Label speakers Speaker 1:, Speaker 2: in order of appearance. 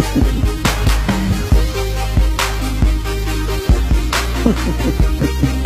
Speaker 1: Ha ha ha ha.